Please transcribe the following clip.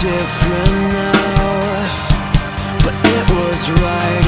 different now, but it was right.